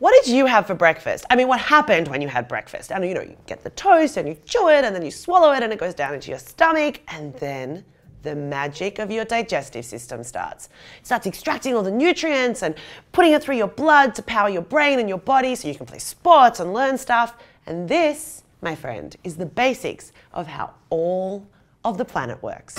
what did you have for breakfast? I mean, what happened when you had breakfast? And you know, you get the toast and you chew it and then you swallow it and it goes down into your stomach and then the magic of your digestive system starts. It starts extracting all the nutrients and putting it through your blood to power your brain and your body so you can play sports and learn stuff. And this, my friend, is the basics of how all of the planet works.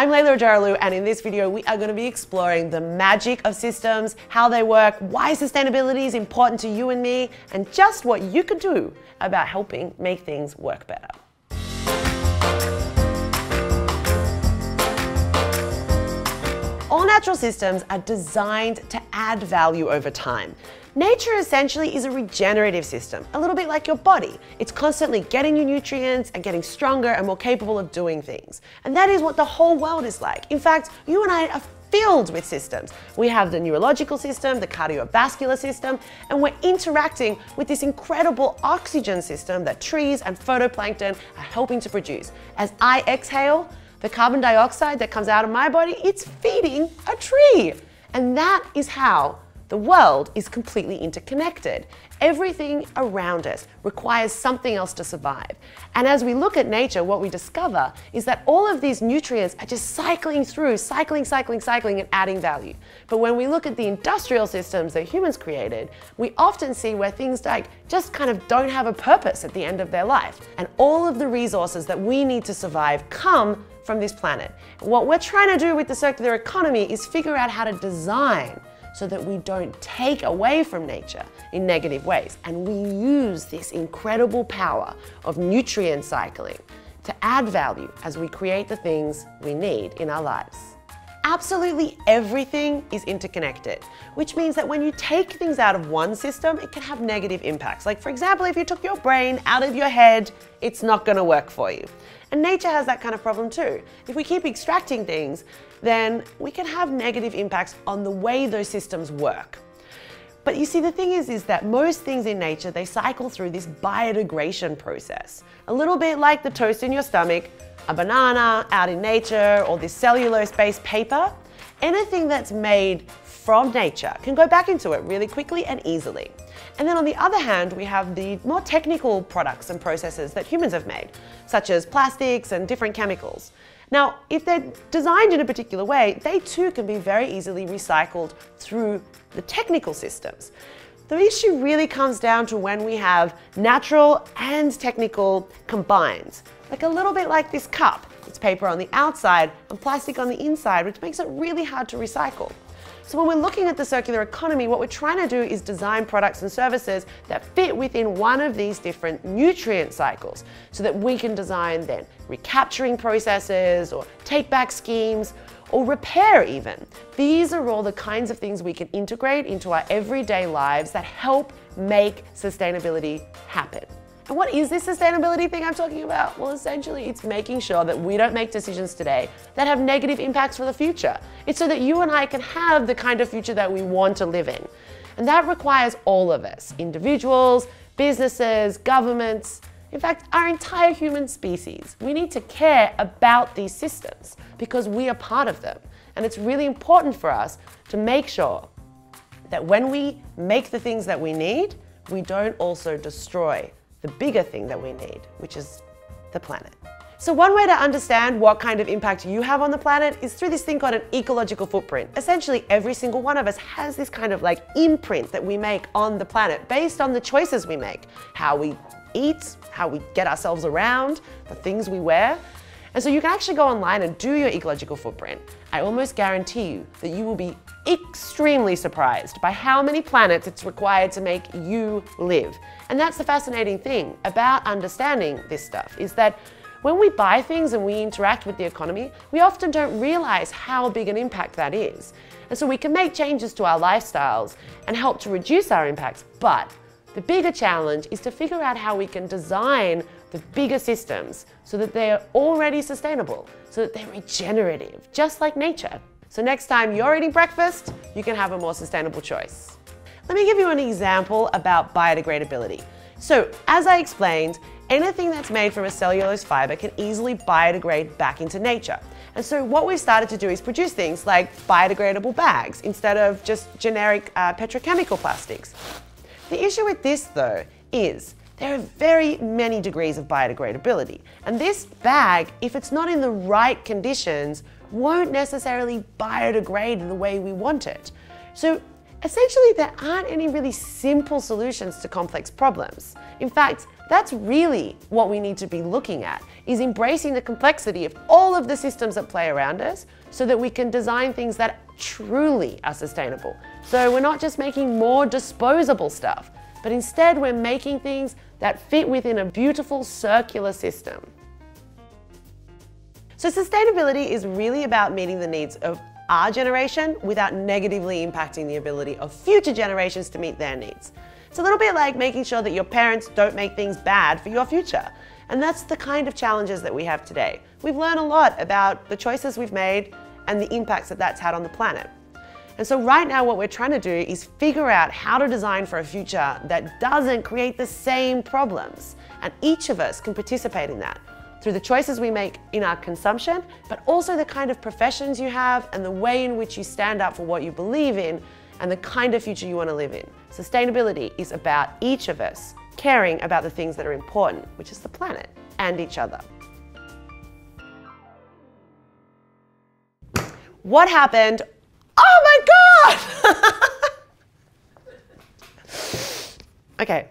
I'm Leyla Acaroglu, and in this video, we are going to be exploring the magic of systems, how they work, why sustainability is important to you and me, and just what you could do about helping make things work better. All natural systems are designed to add value over time. Nature essentially is a regenerative system, a little bit like your body. It's constantly getting you nutrients and getting stronger and more capable of doing things. And that is what the whole world is like. In fact, you and I are filled with systems. We have the neurological system, the cardiovascular system, and we're interacting with this incredible oxygen system that trees and phytoplankton are helping to produce. As I exhale, the carbon dioxide that comes out of my body, it's feeding a tree. And that is how the world is completely interconnected. Everything around us requires something else to survive. And as we look at nature, what we discover is that all of these nutrients are just cycling through, cycling, cycling, cycling, and adding value. But when we look at the industrial systems that humans created, we often see where things like just kind of don't have a purpose at the end of their life. And all of the resources that we need to survive come from this planet. What we're trying to do with the circular economy is figure out how to design so that we don't take away from nature in negative ways. And we use this incredible power of nutrient cycling to add value as we create the things we need in our lives. Absolutely everything is interconnected, which means that when you take things out of one system, it can have negative impacts. Like for example, if you took your brain out of your head, it's not gonna work for you. And nature has that kind of problem too. If we keep extracting things, then we can have negative impacts on the way those systems work. But you see, the thing is, is that most things in nature, they cycle through this biodegradation process. A little bit like the toast in your stomach, a banana out in nature, or this cellulose-based paper. Anything that's made from nature can go back into it really quickly and easily. And then on the other hand, we have the more technical products and processes that humans have made, such as plastics and different chemicals. Now, if they're designed in a particular way, they too can be very easily recycled through the technical systems. The issue really comes down to when we have natural and technical combined, like a little bit like this cup. It's paper on the outside and plastic on the inside, which makes it really hard to recycle. So when we're looking at the circular economy, what we're trying to do is design products and services that fit within one of these different nutrient cycles so that we can design then recapturing processes or take back schemes or repair even. These are all the kinds of things we can integrate into our everyday lives that help make sustainability happen. And what is this sustainability thing I'm talking about? Well, essentially, it's making sure that we don't make decisions today that have negative impacts for the future. It's so that you and I can have the kind of future that we want to live in. And that requires all of us, individuals, businesses, governments, in fact, our entire human species. We need to care about these systems because we are part of them. And it's really important for us to make sure that when we make the things that we need, we don't also destroy the bigger thing that we need, which is the planet. So one way to understand what kind of impact you have on the planet is through this thing called an ecological footprint. Essentially, every single one of us has this kind of like imprint that we make on the planet based on the choices we make, how we eat, how we get ourselves around, the things we wear. And so you can actually go online and do your ecological footprint. I almost guarantee you that you will be extremely surprised by how many planets it's required to make you live. And that's the fascinating thing about understanding this stuff is that when we buy things and we interact with the economy, we often don't realize how big an impact that is. And so we can make changes to our lifestyles and help to reduce our impacts. But the bigger challenge is to figure out how we can design the bigger systems so that they're already sustainable, so that they're regenerative, just like nature. So next time you're eating breakfast, you can have a more sustainable choice. Let me give you an example about biodegradability. So as I explained, anything that's made from a cellulose fiber can easily biodegrade back into nature. And so what we've started to do is produce things like biodegradable bags instead of just generic uh, petrochemical plastics. The issue with this though is there are very many degrees of biodegradability. And this bag, if it's not in the right conditions, won't necessarily biodegrade in the way we want it. So essentially there aren't any really simple solutions to complex problems. In fact, that's really what we need to be looking at, is embracing the complexity of all of the systems that play around us so that we can design things that truly are sustainable. So we're not just making more disposable stuff, but instead we're making things that fit within a beautiful circular system. So sustainability is really about meeting the needs of our generation without negatively impacting the ability of future generations to meet their needs. It's a little bit like making sure that your parents don't make things bad for your future. And that's the kind of challenges that we have today. We've learned a lot about the choices we've made and the impacts that that's had on the planet. And so right now what we're trying to do is figure out how to design for a future that doesn't create the same problems. And each of us can participate in that through the choices we make in our consumption, but also the kind of professions you have and the way in which you stand up for what you believe in and the kind of future you want to live in. Sustainability is about each of us caring about the things that are important, which is the planet and each other. What happened? Oh my God! okay,